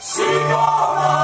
Signore!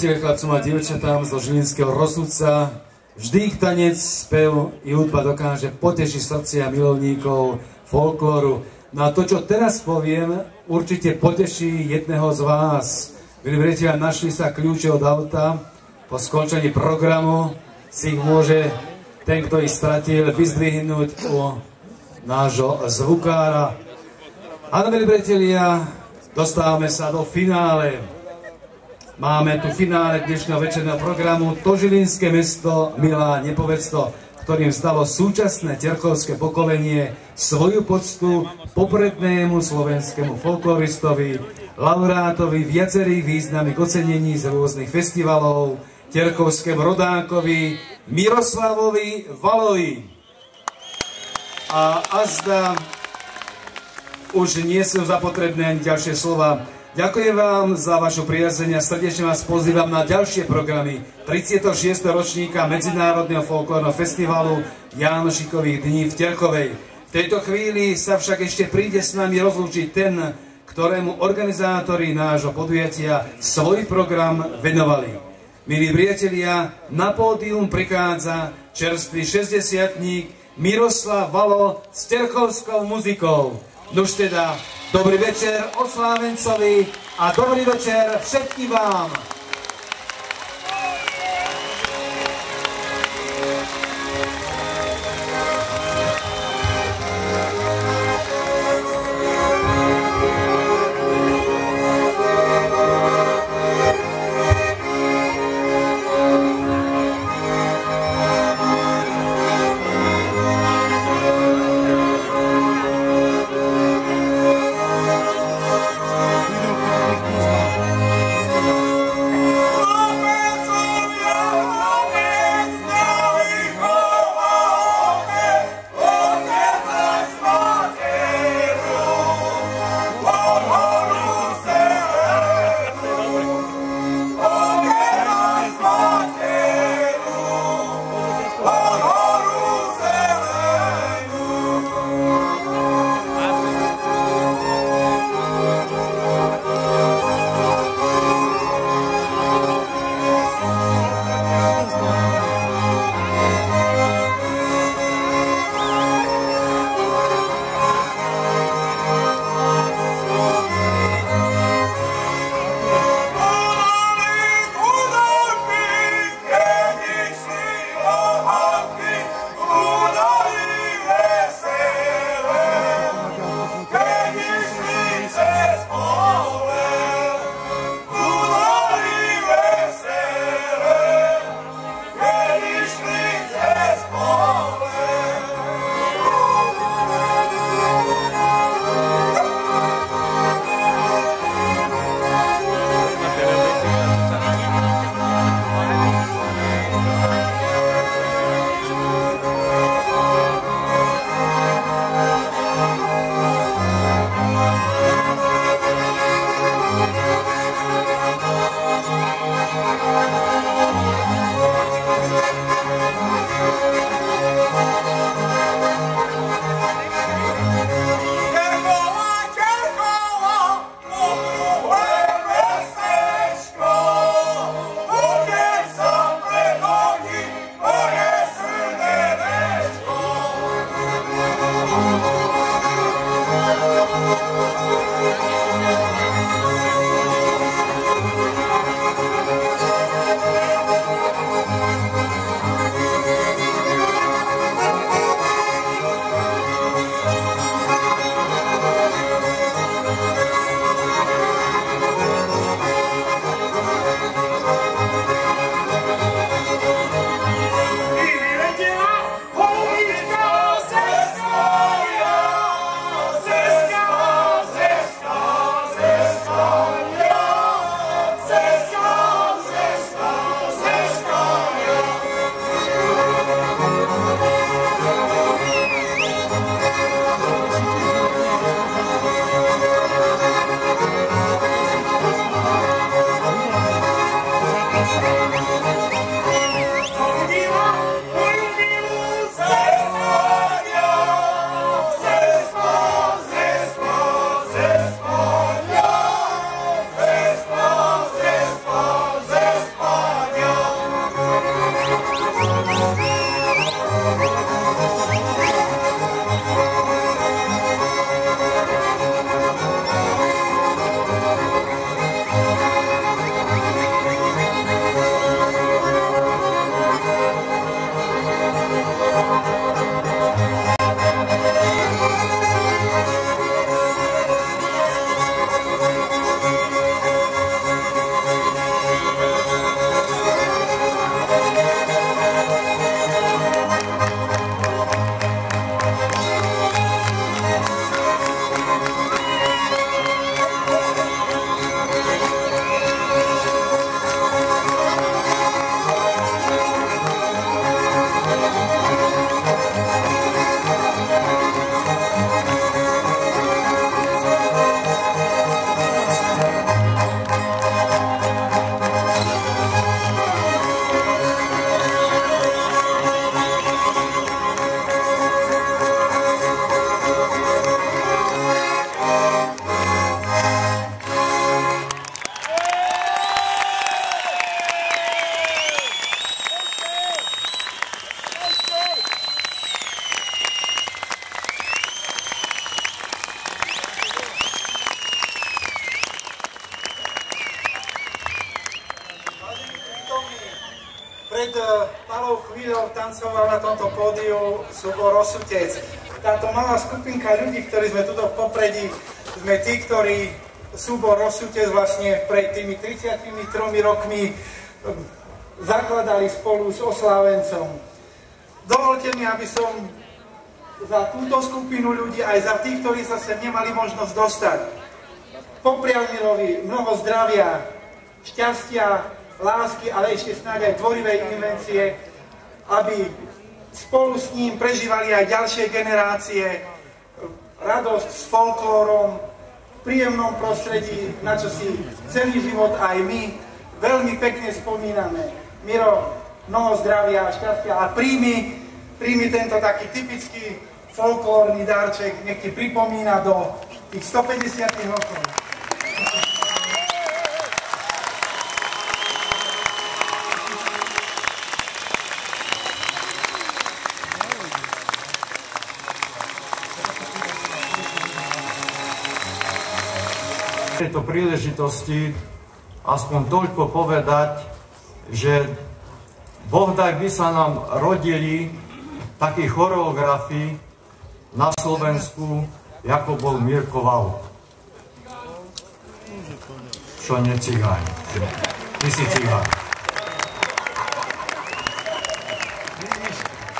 Priatelia, chlapcom a dievčatám zo Žilinského rozsudca. Vždy ich tanec, spev i hudba dokáže potešiť srdcia milovníkov folklóru. No a to, čo teraz poviem, určite poteší jedného z vás. Milí priatelia, našli sa kľúče od auta. Po skončení programu si ich môže ten, kto ich stratil, vyzdvihnúť u nášho zvukára. Áno, milí priatelia, dostávame sa do finále. Máme tu finále dnešného večerného programu To Žilinské mesto, milá nepovedstvo, ktorým stalo súčasné terchovské pokolenie svoju poctu poprednému slovenskému folkloristovi, laureátovi viacerých významných ocenení z rôznych festivalov, terchovskému rodákovi Miroslavovi Valovi. A azda už nie sú zapotrebné ani ďalšie slova. Ďakujem vám za vašu priazeň a srdečne vás pozývam na ďalšie programy 36. ročníka Medzinárodného folklórneho festivalu Jánošikových dní v Terkovej. V tejto chvíli sa však ešte príde s nami rozlúčiť ten, ktorému organizátori nášho podujatia svoj program venovali. Milí priatelia, na pódium prichádza čerstvý 60 Miroslav Valo s terchovskou muzikou. Nuž teda, dobrý večer oslávencovi a dobrý večer všetkým vám. Súbor Rosutec. Táto malá skupinka ľudí, ktorí sme tu v popredí, sme tí, ktorí súbor Rosutec vlastne pred tými 33 rokmi eh, zakladali spolu s oslávencom. Dovolte mi, aby som za túto skupinu ľudí, aj za tých, ktorí sa sem nemali možnosť dostať, poprial Mirovi mnoho zdravia, šťastia, lásky, ale ešte snáď aj tvorivej invencie, aby spolu s ním prežívali aj ďalšie generácie radosť s folklórom, v príjemnom prostredí, na čo si celý život aj my veľmi pekne spomíname. Miro, mnoho zdravia a šťastia a príjmi, príjmi tento taký typický folklórny darček, nech ti pripomína do tých 150 rokov. Tejto príležitosti aspoň toľko povedať, že Bohdaj by sa nám rodili takí choreografi na Slovensku, ako bol Mirko Val. Čo nie cigáň. Ty si cigáň.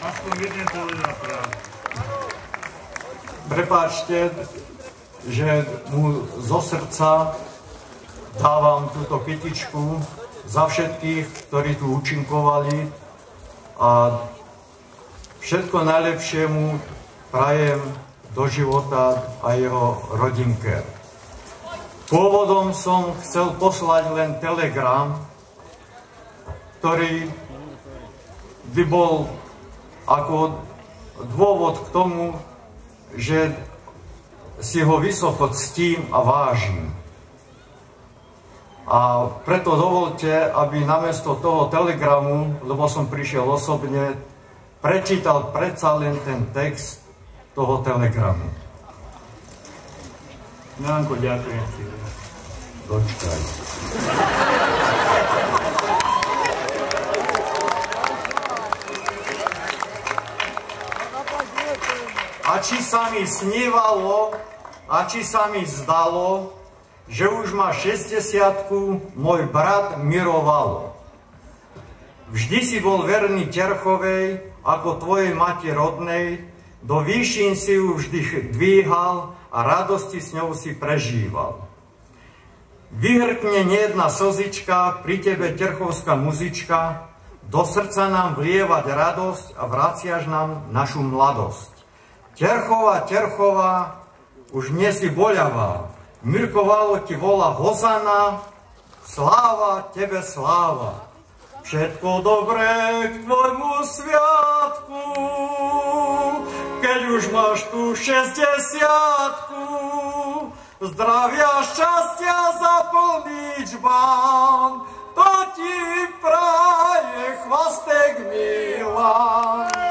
Aspoň jeden povedal Prepáčte, že mu zo srdca dávam túto kytičku za všetkých, ktorí tu účinkovali a všetko najlepšie mu prajem do života a jeho rodinke. Pôvodom som chcel poslať len telegram, ktorý by bol ako dôvod k tomu, že si ho vysoko ctím a vážim. A preto dovolte, aby namiesto toho telegramu, lebo som prišiel osobne, prečítal predsa len ten text toho telegramu. Milanko, ďakujem ti. Dočkaj. A či sa mi snívalo, a či sa mi zdalo, že už ma 60 môj brat mirovalo. Vždy si bol verný Terchovej, ako tvojej mati rodnej, do výšin si ju vždy dvíhal a radosti s ňou si prežíval. Vyhrkne nejedna slzička, pri tebe terchovská muzička, do srdca nám vlievať radosť a vraciaš nám našu mladosť. Terchová, Terchová, už nie si boľavá. Mirkovalo ti vola Hozana, sláva tebe sláva. Všetko dobré k tvojmu sviatku, keď už máš tu šestdesiatku. Zdravia, šťastia zaplniť bán, to ti praje chvastek Milan.